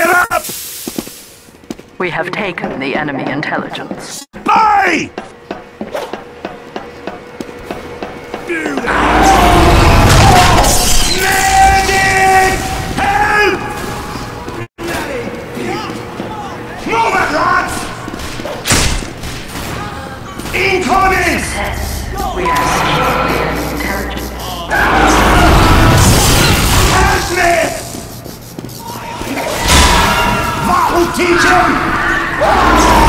Up! We have taken the enemy intelligence. Spy! Incoming! Success. We have will teach him!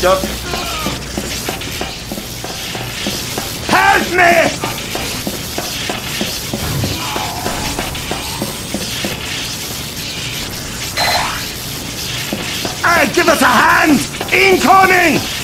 picked up. Help me! Hey, give us a hand! Incoming!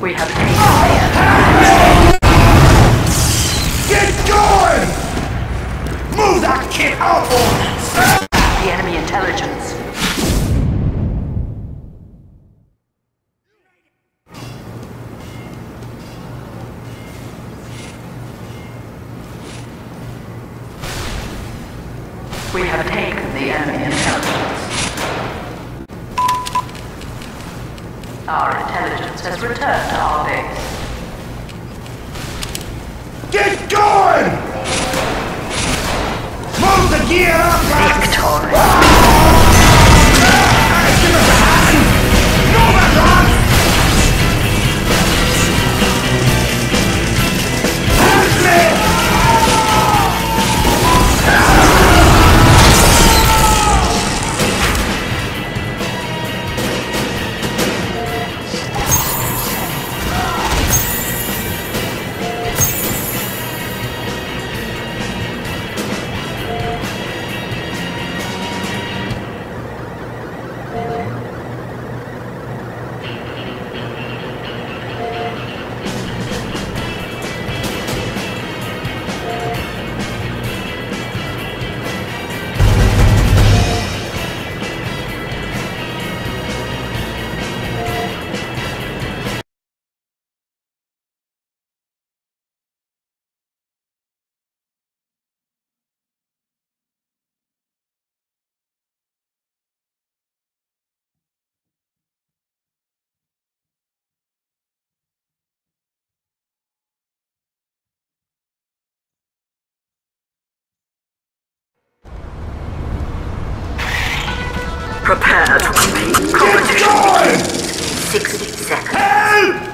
We have eight. Prepared to compete competition. 60 seconds. Help!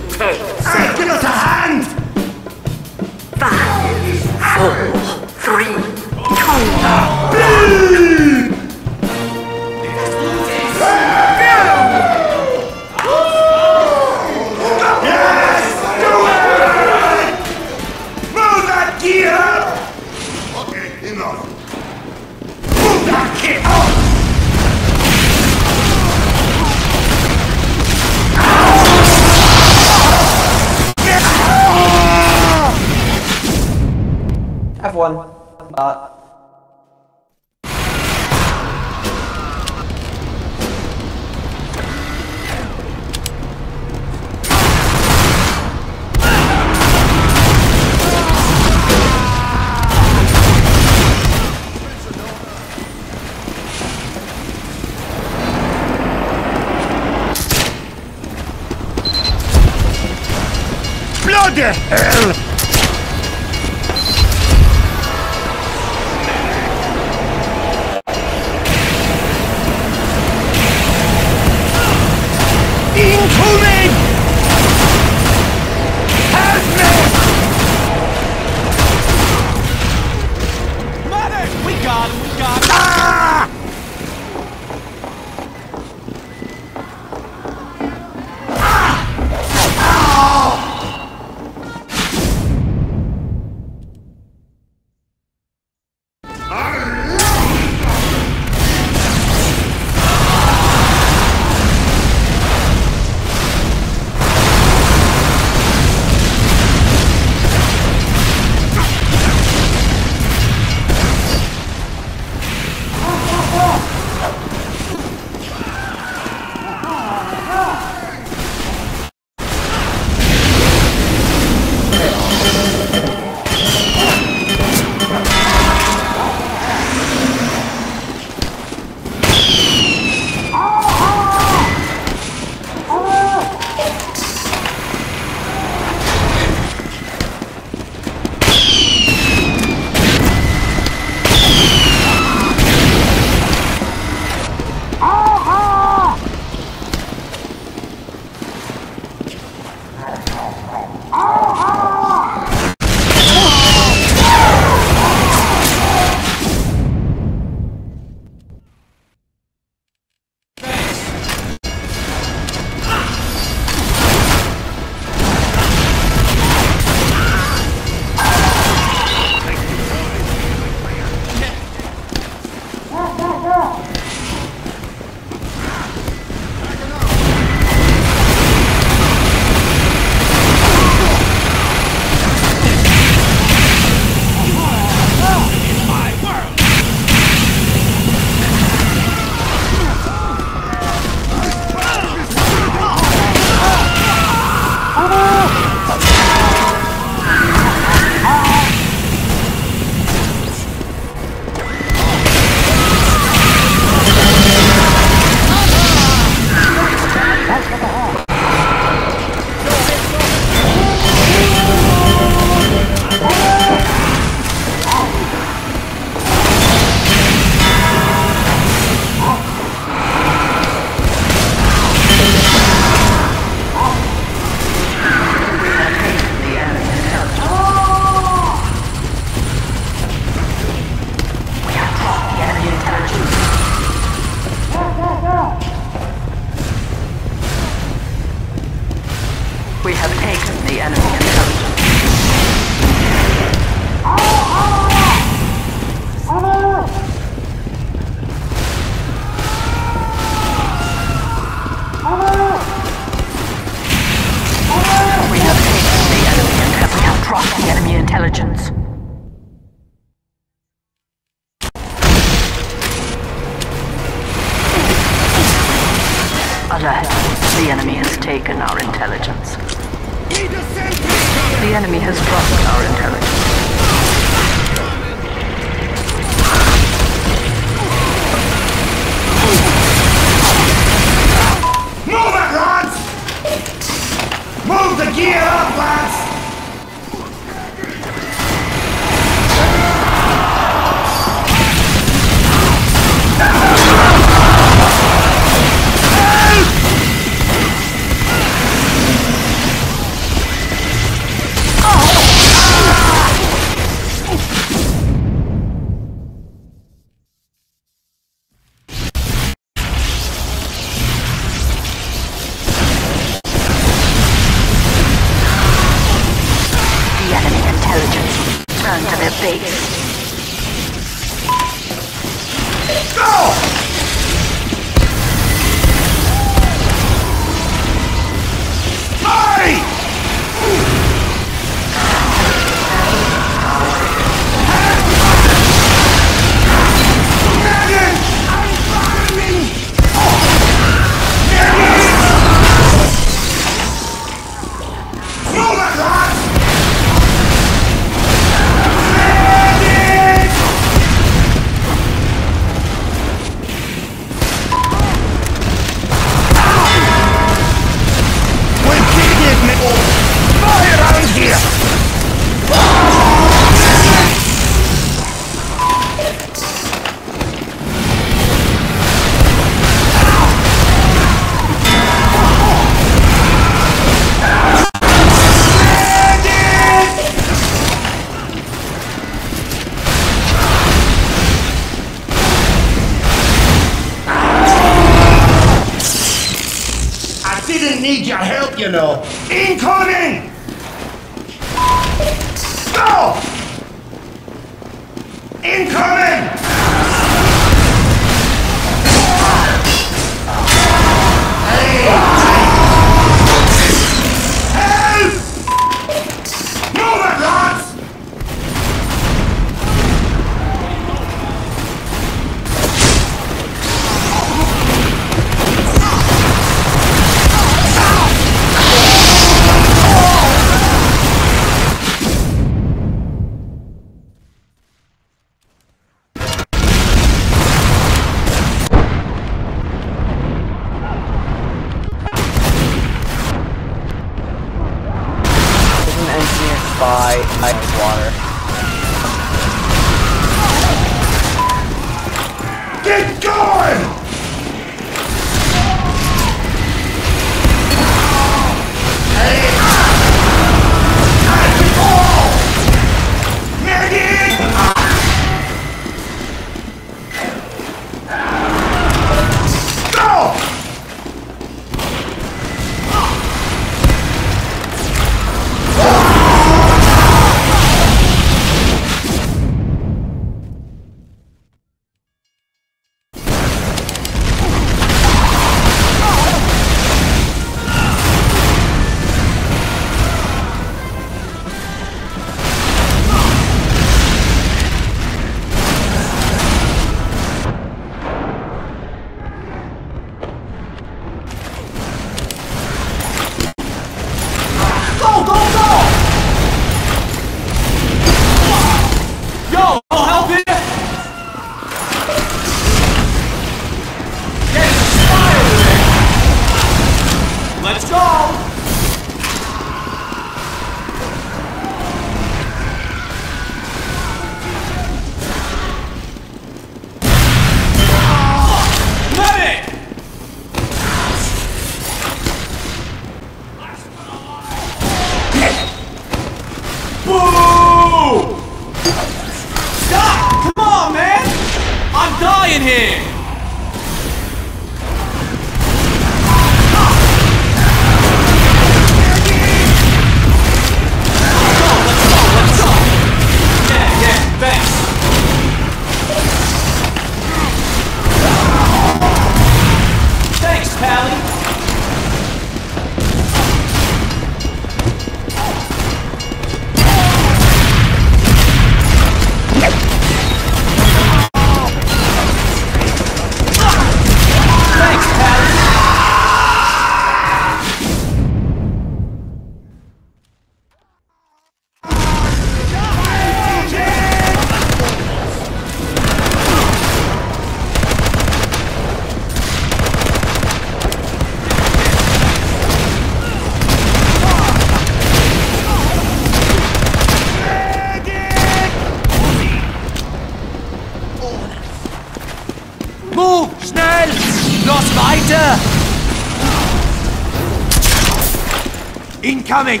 Incoming!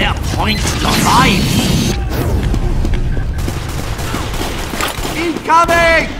A point life? Incoming!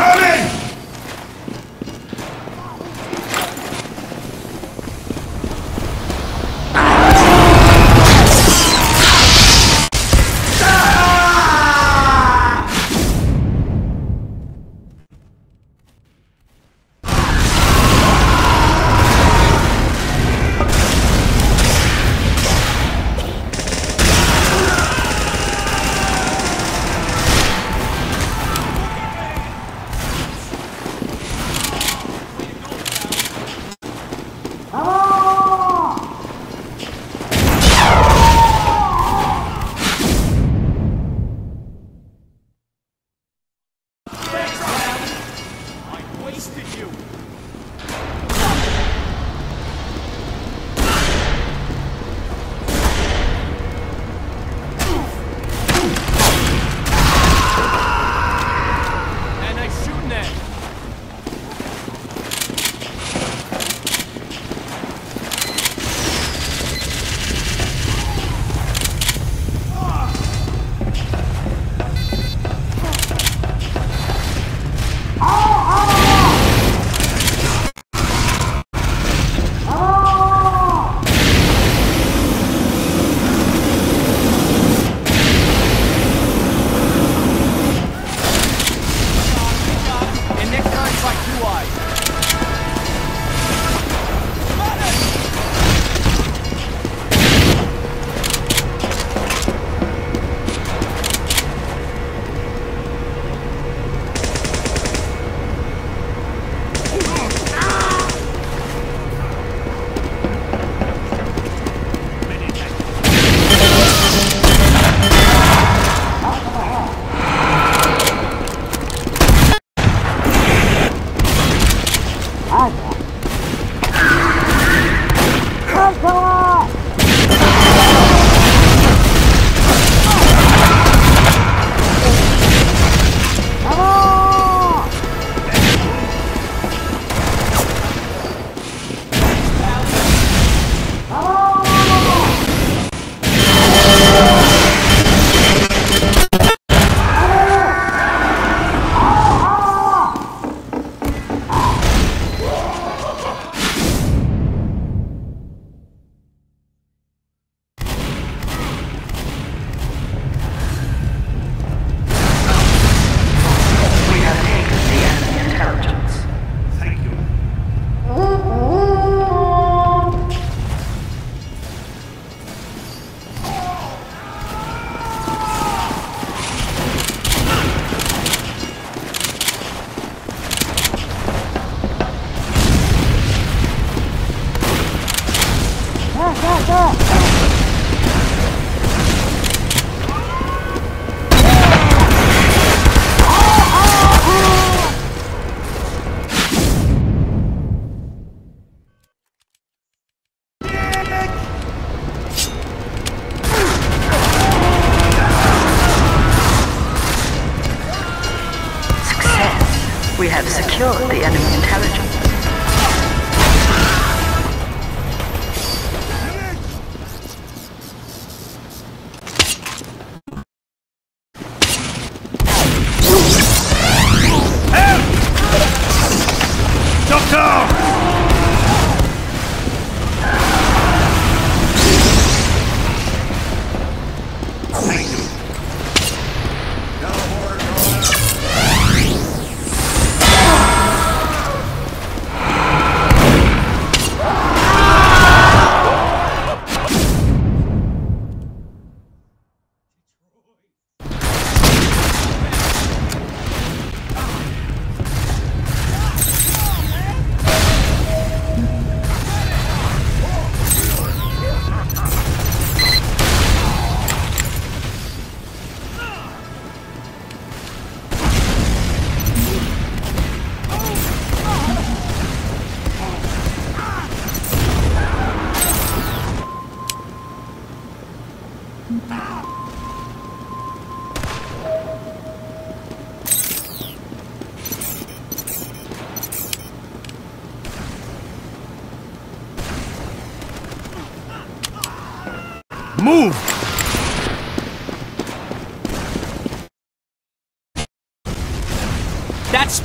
coming!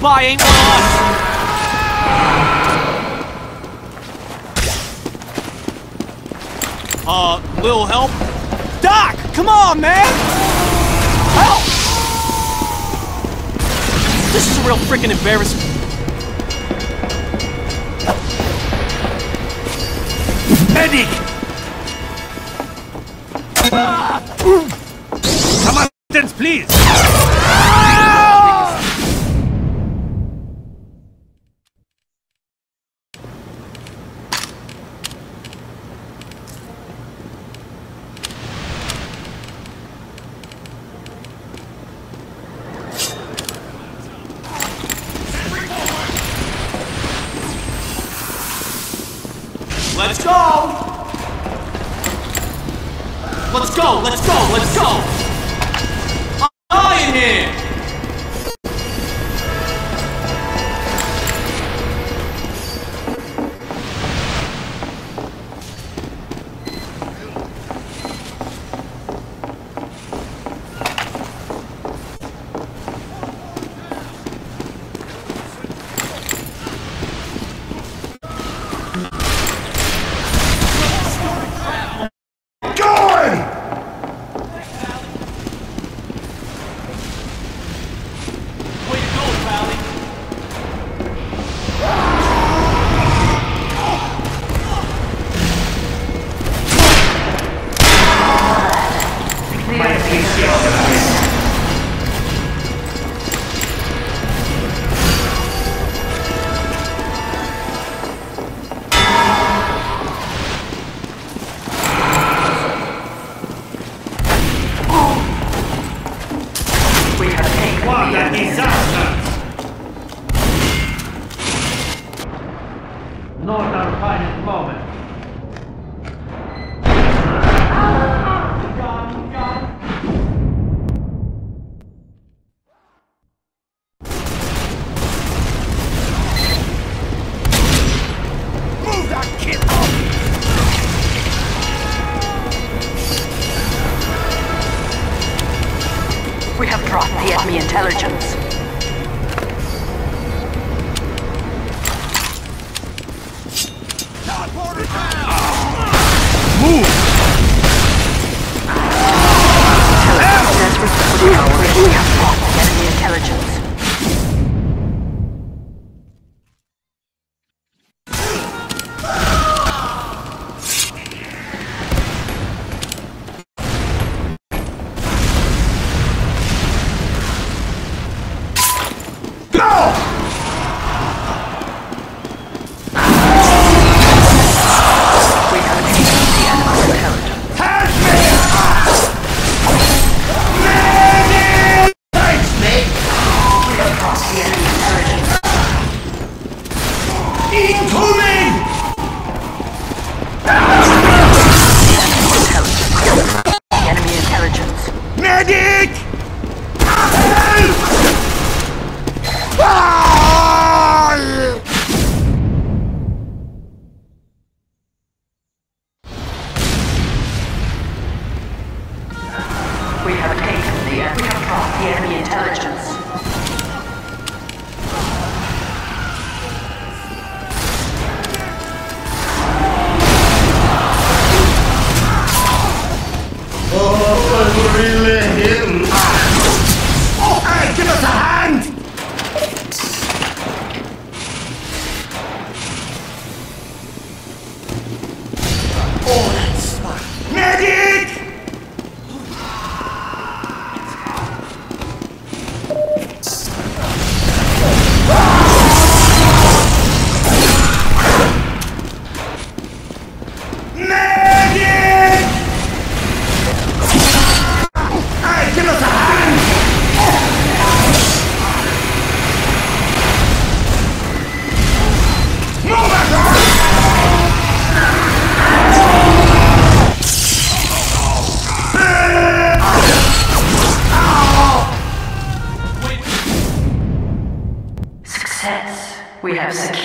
spy ain't one! Uh, little help? Doc! Come on, man! Help! This is a real freaking embarrassment. Medic! Come assistance, please!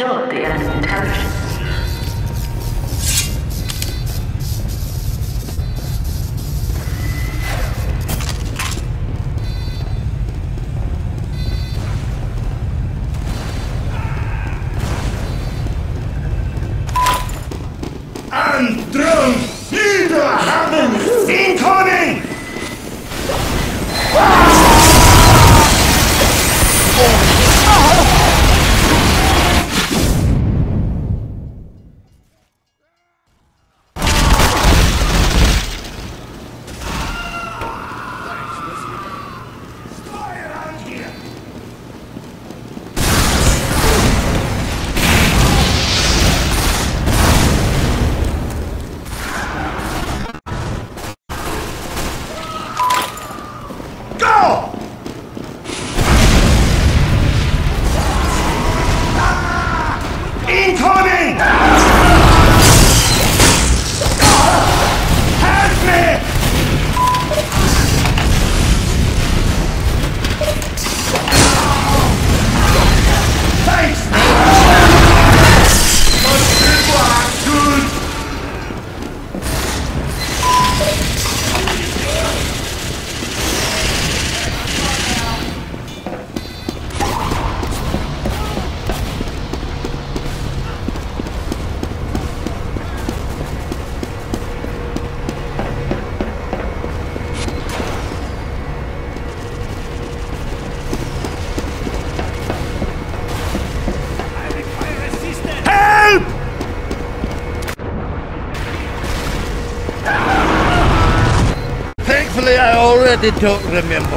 Yo te I don't remember.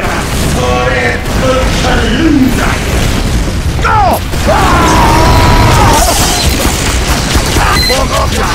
からこれぶっるんだ。ゴー！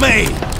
me!